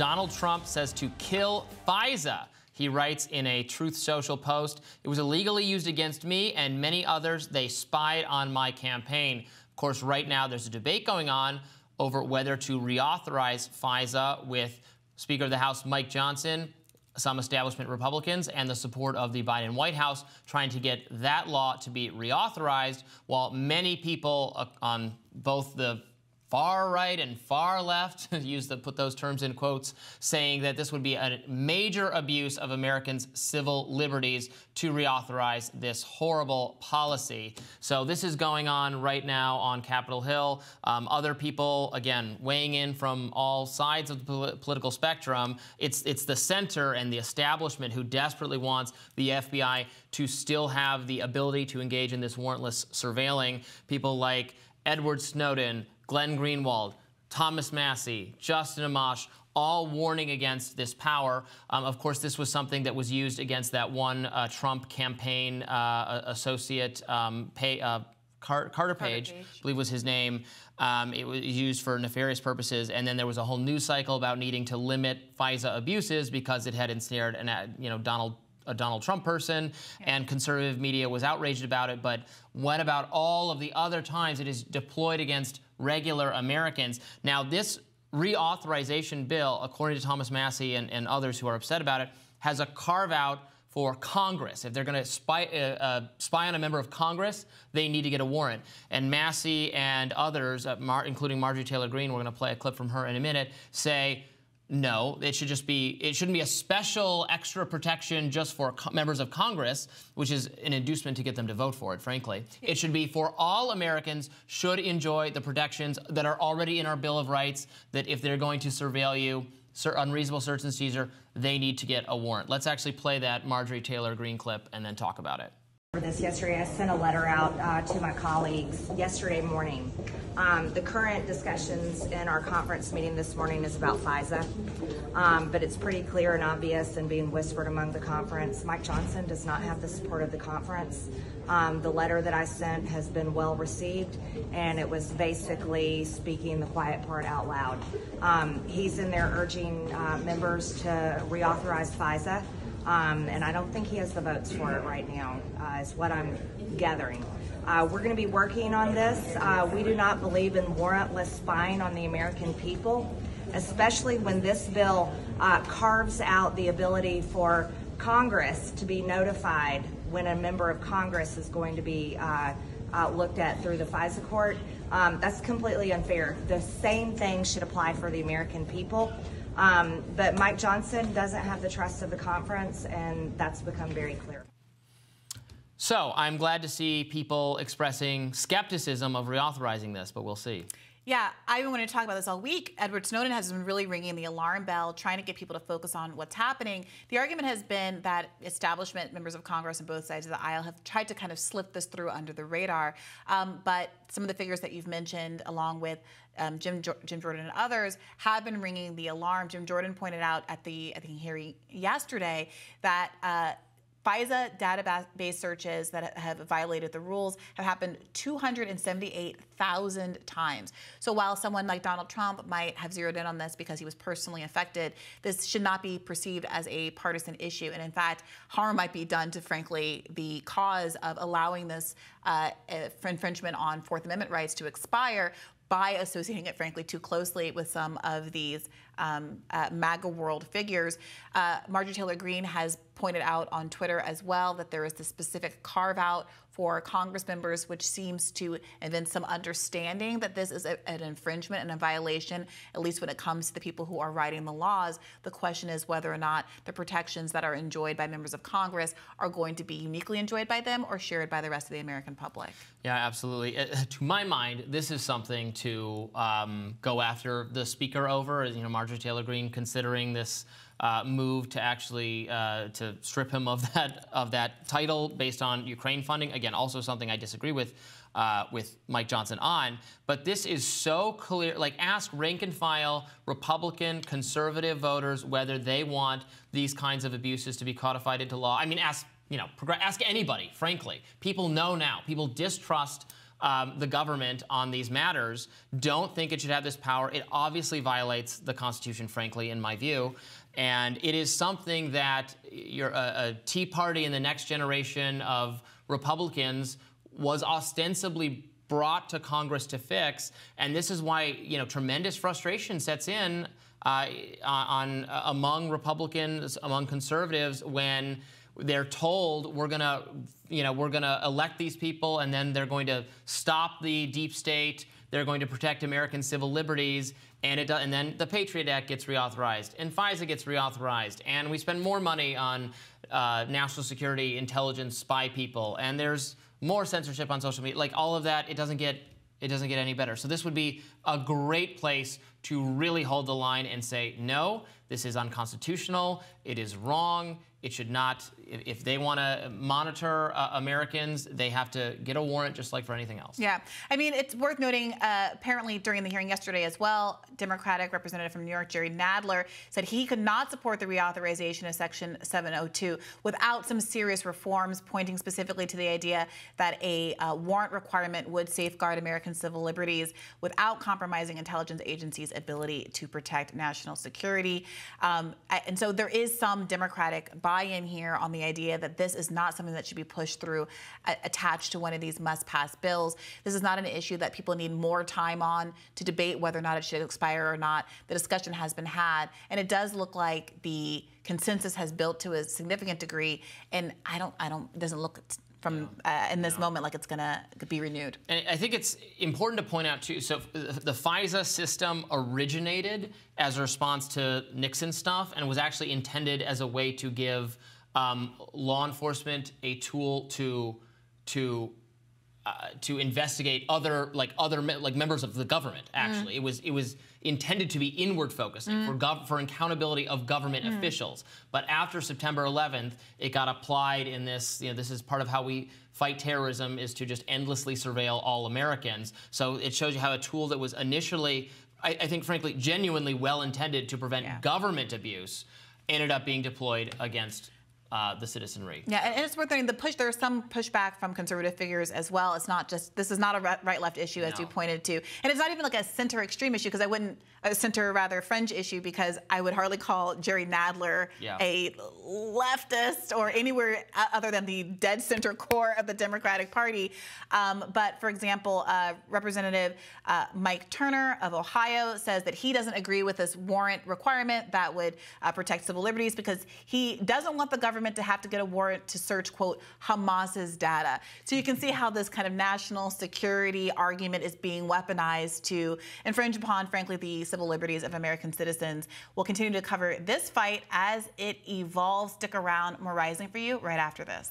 Donald Trump says to kill FISA. He writes in a Truth Social post, it was illegally used against me and many others. They spied on my campaign. Of course, right now there's a debate going on over whether to reauthorize FISA with Speaker of the House Mike Johnson, some establishment Republicans, and the support of the Biden White House trying to get that law to be reauthorized, while many people uh, on both the far right and far left, use the put those terms in quotes, saying that this would be a major abuse of Americans' civil liberties to reauthorize this horrible policy. So this is going on right now on Capitol Hill. Um, other people, again, weighing in from all sides of the political spectrum. It's it's the center and the establishment who desperately wants the FBI to still have the ability to engage in this warrantless surveilling. People like Edward Snowden, Glenn Greenwald, Thomas Massie, Justin Amash, all warning against this power. Um, of course, this was something that was used against that one uh, Trump campaign uh, associate, um, pay, uh, Car Carter, Page, Carter Page, I believe was his name. Um, it was used for nefarious purposes, and then there was a whole news cycle about needing to limit FISA abuses because it had ensnared, an, uh, you know, Donald a Donald Trump person, and conservative media was outraged about it. But what about all of the other times it is deployed against regular Americans? Now, this reauthorization bill, according to Thomas Massie and, and others who are upset about it, has a carve out for Congress. If they're going to spy, uh, uh, spy, on a member of Congress, they need to get a warrant. And Massie and others, uh, Mar including Marjorie Taylor Greene, we're going to play a clip from her in a minute, say no, it should just be, it shouldn't be a special extra protection just for members of Congress, which is an inducement to get them to vote for it, frankly. It should be for all Americans should enjoy the protections that are already in our Bill of Rights, that if they're going to surveil you, unreasonable search and seizure, they need to get a warrant. Let's actually play that Marjorie Taylor Greene clip and then talk about it. This yesterday, I sent a letter out uh, to my colleagues yesterday morning. Um, the current discussions in our conference meeting this morning is about FISA, um, but it's pretty clear and obvious and being whispered among the conference. Mike Johnson does not have the support of the conference. Um, the letter that I sent has been well received, and it was basically speaking the quiet part out loud. Um, he's in there urging uh, members to reauthorize FISA. Um, and I don't think he has the votes for it right now, uh, is what I'm gathering. Uh, we're going to be working on this. Uh, we do not believe in warrantless spying on the American people, especially when this bill uh, carves out the ability for Congress to be notified when a member of Congress is going to be uh, uh, looked at through the FISA court. Um, that's completely unfair. The same thing should apply for the American people. Um, but Mike Johnson doesn't have the trust of the conference, and that's become very clear. So I'm glad to see people expressing skepticism of reauthorizing this, but we'll see. Yeah, I've been wanting to talk about this all week. Edward Snowden has been really ringing the alarm bell, trying to get people to focus on what's happening. The argument has been that establishment members of Congress on both sides of the aisle have tried to kind of slip this through under the radar. Um, but some of the figures that you've mentioned, along with um, Jim, jo Jim Jordan and others, have been ringing the alarm. Jim Jordan pointed out at the hearing yesterday that. Uh, FISA database searches that have violated the rules have happened 278,000 times. So while someone like Donald Trump might have zeroed in on this because he was personally affected, this should not be perceived as a partisan issue. And in fact, harm might be done to, frankly, the cause of allowing this uh, infringement on Fourth Amendment rights to expire by associating it, frankly, too closely with some of these um, uh, MAGA world figures. Uh, Marjorie Taylor Greene has pointed out on Twitter as well that there is this specific carve out for Congress members, which seems to evince some understanding that this is a, an infringement and a violation, at least when it comes to the people who are writing the laws. The question is whether or not the protections that are enjoyed by members of Congress are going to be uniquely enjoyed by them or shared by the rest of the American public. Yeah, absolutely. Uh, to my mind, this is something to um, go after the speaker over. You know, Marjorie Taylor Greene considering this uh, move to actually uh, to strip him of that of that title based on Ukraine funding. Again, also something I disagree with. Uh, with Mike Johnson on, but this is so clear. Like, ask rank and file Republican conservative voters whether they want these kinds of abuses to be codified into law. I mean, ask you know, ask anybody. Frankly, people know now. People distrust um, the government on these matters. Don't think it should have this power. It obviously violates the Constitution, frankly, in my view. And it is something that your, a, a Tea Party and the next generation of Republicans was ostensibly brought to Congress to fix. And this is why, you know, tremendous frustration sets in uh, on among Republicans, among conservatives, when they're told we're going to, you know, we're going to elect these people, and then they're going to stop the deep state. They're going to protect American civil liberties, and it does, and then the Patriot Act gets reauthorized, and FISA gets reauthorized, and we spend more money on uh, national security, intelligence, spy people, and there's more censorship on social media. Like all of that, it doesn't get it doesn't get any better. So this would be a great place to really hold the line and say, no, this is unconstitutional. It is wrong. It should not, if they want to monitor uh, Americans, they have to get a warrant just like for anything else. Yeah. I mean, it's worth noting, uh, apparently during the hearing yesterday as well, Democratic representative from New York, Jerry Nadler, said he could not support the reauthorization of Section 702 without some serious reforms, pointing specifically to the idea that a uh, warrant requirement would safeguard American civil liberties without compromising intelligence agencies' ability to protect national security. Um, and so there is some Democratic buy-in here on the idea that this is not something that should be pushed through attached to one of these must-pass bills. This is not an issue that people need more time on to debate whether or not it should expire or not. The discussion has been had, and it does look like the consensus has built to a significant degree. And I don't, I don't, doesn't look from uh, in this moment like it's going to be renewed. And I think it's important to point out too. So the FISA system originated as a response to Nixon stuff and was actually intended as a way to give um, law enforcement a tool to to uh, to investigate other like other like members of the government. Mm. Actually, mm. it was it was intended to be inward focusing mm. for gov- for accountability of government mm. officials. But after September 11th, it got applied in this. You know, this is part of how we fight terrorism is to just endlessly surveil all Americans. So it shows you how a tool that was initially, I, I think, frankly, genuinely well intended to prevent yeah. government abuse, ended up being deployed against uh, the citizenry. Yeah, and it's worth noting the push. There's some pushback from conservative figures as well. It's not just this is not a right-left issue as no. you pointed to, and it's not even like a center-extreme issue because I wouldn't a center rather fringe issue because I would hardly call Jerry Nadler yeah. a leftist or anywhere other than the dead center core of the Democratic Party. Um, but for example, uh, Representative uh, Mike Turner of Ohio says that he doesn't agree with this warrant requirement that would uh, protect civil liberties because he doesn't want the government government to have to get a warrant to search, quote, Hamas's data. So you can see how this kind of national security argument is being weaponized to infringe upon, frankly, the civil liberties of American citizens. We'll continue to cover this fight as it evolves. Stick around. More Rising for you right after this.